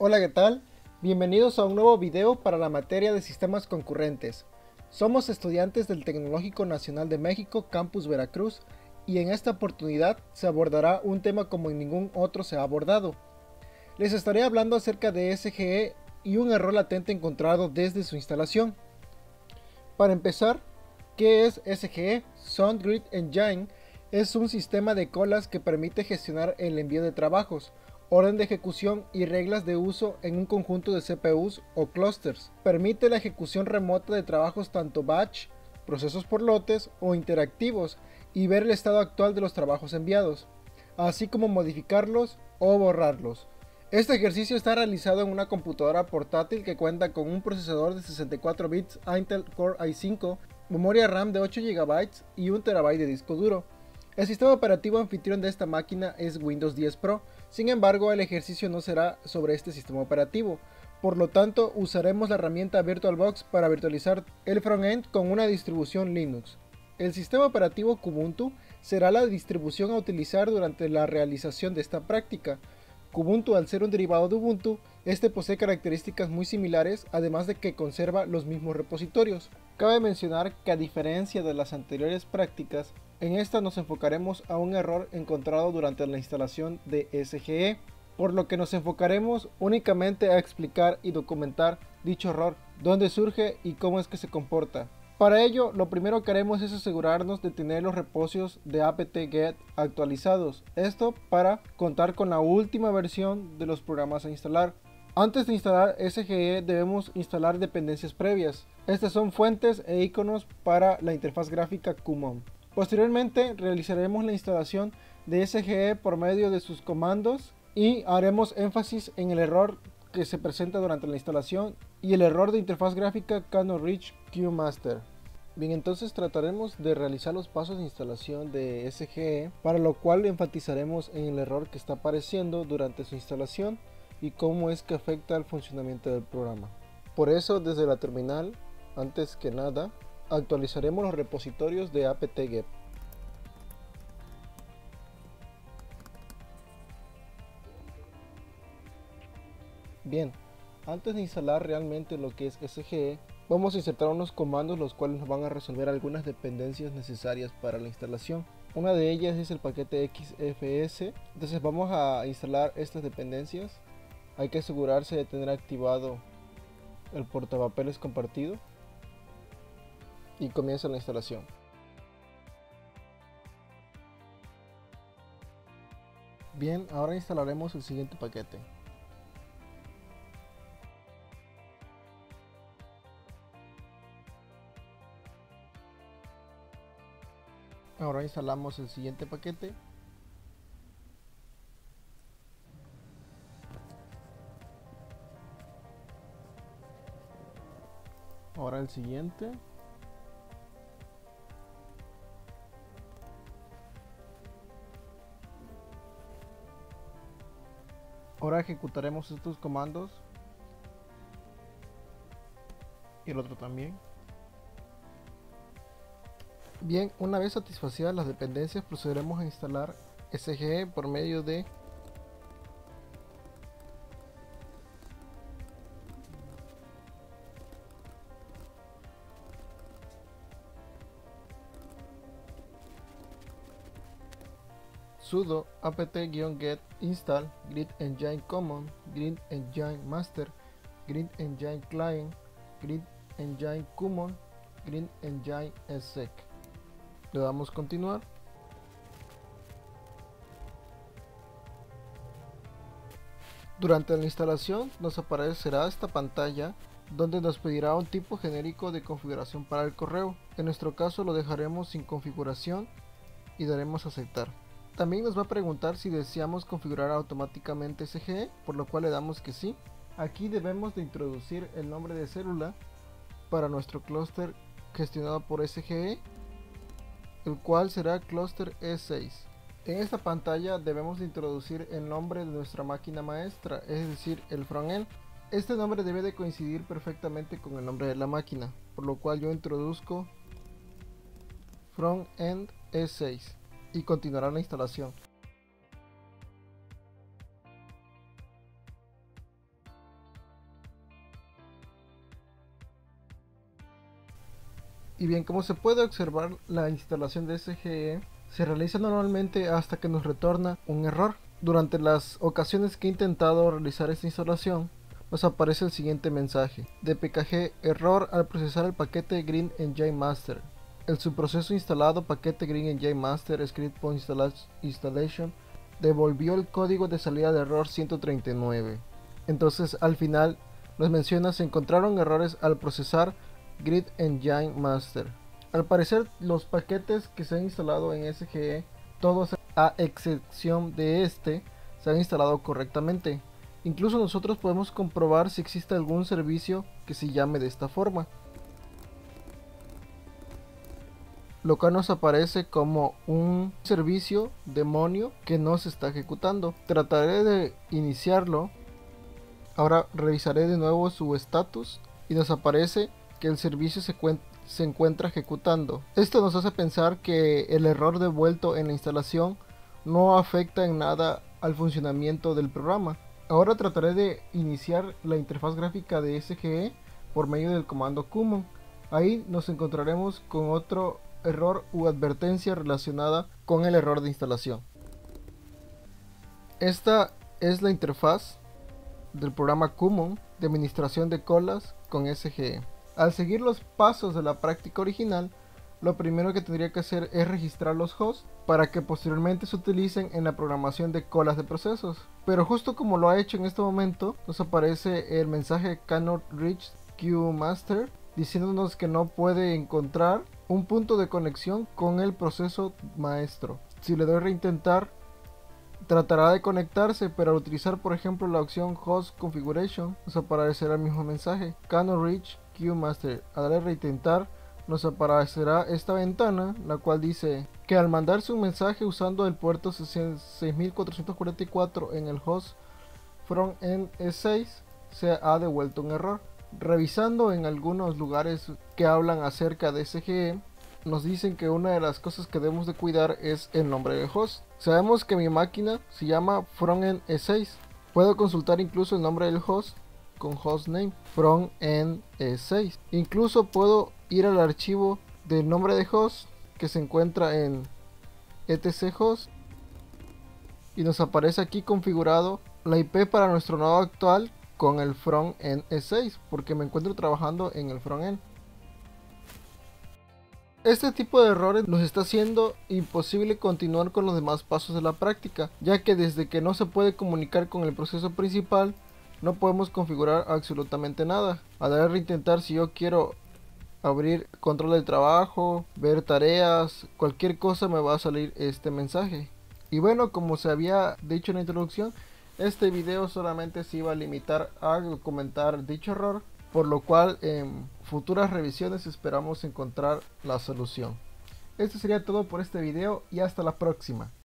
Hola, ¿qué tal? Bienvenidos a un nuevo video para la materia de sistemas concurrentes. Somos estudiantes del Tecnológico Nacional de México, Campus Veracruz, y en esta oportunidad se abordará un tema como en ningún otro se ha abordado. Les estaré hablando acerca de SGE y un error latente encontrado desde su instalación. Para empezar, ¿qué es SGE? SoundGrid Engine es un sistema de colas que permite gestionar el envío de trabajos, orden de ejecución y reglas de uso en un conjunto de CPUs o clusters. Permite la ejecución remota de trabajos tanto batch, procesos por lotes o interactivos y ver el estado actual de los trabajos enviados, así como modificarlos o borrarlos. Este ejercicio está realizado en una computadora portátil que cuenta con un procesador de 64 bits Intel Core i5, memoria RAM de 8 GB y 1 TB de disco duro. El sistema operativo anfitrión de esta máquina es Windows 10 Pro, sin embargo, el ejercicio no será sobre este sistema operativo. Por lo tanto, usaremos la herramienta VirtualBox para virtualizar el frontend con una distribución Linux. El sistema operativo Kubuntu será la distribución a utilizar durante la realización de esta práctica. Kubuntu, al ser un derivado de Ubuntu, este posee características muy similares, además de que conserva los mismos repositorios. Cabe mencionar que a diferencia de las anteriores prácticas, en esta nos enfocaremos a un error encontrado durante la instalación de SGE, por lo que nos enfocaremos únicamente a explicar y documentar dicho error, dónde surge y cómo es que se comporta. Para ello, lo primero que haremos es asegurarnos de tener los repositorios de apt-get actualizados, esto para contar con la última versión de los programas a instalar. Antes de instalar SGE debemos instalar dependencias previas. Estas son fuentes e iconos para la interfaz gráfica QMON. Posteriormente realizaremos la instalación de SGE por medio de sus comandos y haremos énfasis en el error que se presenta durante la instalación y el error de interfaz gráfica Canon Reach QMaster. Bien, entonces trataremos de realizar los pasos de instalación de SGE, para lo cual enfatizaremos en el error que está apareciendo durante su instalación y cómo es que afecta al funcionamiento del programa. Por eso, desde la terminal, antes que nada, actualizaremos los repositorios de apt-get. Bien, antes de instalar realmente lo que es SGE, vamos a insertar unos comandos los cuales nos van a resolver algunas dependencias necesarias para la instalación. Una de ellas es el paquete XFS, entonces vamos a instalar estas dependencias. Hay que asegurarse de tener activado el portapapeles compartido y comienza la instalación. Bien, ahora instalaremos el siguiente paquete. Ahora instalamos el siguiente paquete. Ahora el siguiente. Ahora ejecutaremos estos comandos. Y el otro también. Bien, una vez satisfacidas las dependencias procederemos a instalar SGE por medio de sudo apt-get install grid engine common grid engine master grid engine client grid engine common grid engine exec le damos continuar. Durante la instalación nos aparecerá esta pantalla donde nos pedirá un tipo genérico de configuración para el correo. En nuestro caso lo dejaremos sin configuración y daremos aceptar. También nos va a preguntar si deseamos configurar automáticamente SGE, por lo cual le damos que sí. Aquí debemos de introducir el nombre de célula para nuestro clúster gestionado por SGE, el cual será cluster E6. En esta pantalla debemos de introducir el nombre de nuestra máquina maestra, es decir, el frontend. Este nombre debe de coincidir perfectamente con el nombre de la máquina, por lo cual yo introduzco frontend E6 y continuará la instalación. Y bien, como se puede observar, la instalación de SGE se realiza normalmente hasta que nos retorna un error. Durante las ocasiones que he intentado realizar esta instalación, nos aparece el siguiente mensaje. DPKG error al procesar el paquete Green Engine Master. El subproceso instalado paquete Green Engine Master script installation devolvió el código de salida de error 139. Entonces al final nos menciona se encontraron errores al procesar Grid Engine Master. Al parecer los paquetes que se han instalado en SGE, todos a excepción de este, se han instalado correctamente. Incluso nosotros podemos comprobar si existe algún servicio que se llame de esta forma. Lo cual nos aparece como un servicio demonio que no se está ejecutando. Trataré de iniciarlo. Ahora revisaré de nuevo su estatus y nos aparece que el servicio se, encuentra ejecutando. Esto nos hace pensar que el error devuelto en la instalación no afecta en nada al funcionamiento del programa. Ahora trataré de iniciar la interfaz gráfica de SGE por medio del comando Common. Ahí nos encontraremos con otro error u advertencia relacionada con el error de instalación. Esta es la interfaz del programa Common de administración de colas con SGE. Al seguir los pasos de la práctica original, lo primero que tendría que hacer es registrar los hosts para que posteriormente se utilicen en la programación de colas de procesos. Pero justo como lo ha hecho en este momento, nos aparece el mensaje cannot reach queue master diciéndonos que no puede encontrar un punto de conexión con el proceso maestro. Si le doy reintentar, tratará de conectarse, pero al utilizar por ejemplo la opción host configuration, nos aparecerá el mismo mensaje, cannot reach queue master. Al reintentar, nos aparecerá esta ventana, la cual dice que al mandarse un mensaje usando el puerto 6444 en el host from E6, se ha devuelto un error. Revisando en algunos lugares que hablan acerca de SGE, nos dicen que una de las cosas que debemos de cuidar es el nombre del host. Sabemos que mi máquina se llama frontend E6. Puedo consultar incluso el nombre del host con hostname from E6. Incluso puedo ir al archivo del nombre de host que se encuentra en etc host y nos aparece aquí configurado la IP para nuestro nodo actual con el frontend E6 porque me encuentro trabajando en el frontend. Este tipo de errores nos está haciendo imposible continuar con los demás pasos de la práctica, ya que desde que no se puede comunicar con el proceso principal, no podemos configurar absolutamente nada. A dar a reintentar si yo quiero abrir control del trabajo, ver tareas, cualquier cosa me va a salir este mensaje. Y bueno, como se había dicho en la introducción, este video solamente se iba a limitar a documentar dicho error, por lo cual en futuras revisiones esperamos encontrar la solución. Esto sería todo por este video y hasta la próxima.